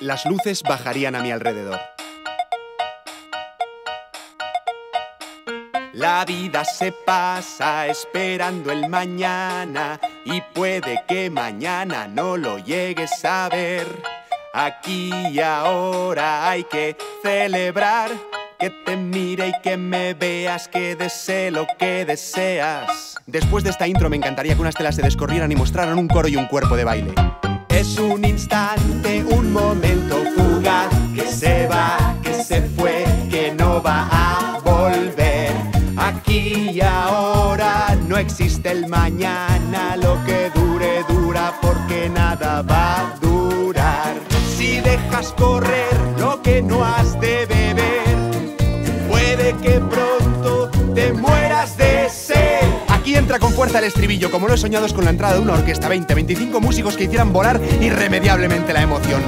las luces bajarían a mi alrededor. La vida se pasa esperando el mañana y puede que mañana no lo llegues a ver. Aquí y ahora hay que celebrar que te mire y que me veas, que desee lo que deseas. Después de esta intro me encantaría que unas telas se descorrieran y mostraran un coro y un cuerpo de baile. Es un instante, un momento fugaz que se va, que se fue, que no va a volver. Aquí y ahora no existe el mañana, lo que dure dura porque nada va a durar. Si dejas correr lo que no has de entra con fuerza el estribillo, como lo he soñado con la entrada de una orquesta, 20, 25 músicos que hicieran volar irremediablemente la emoción.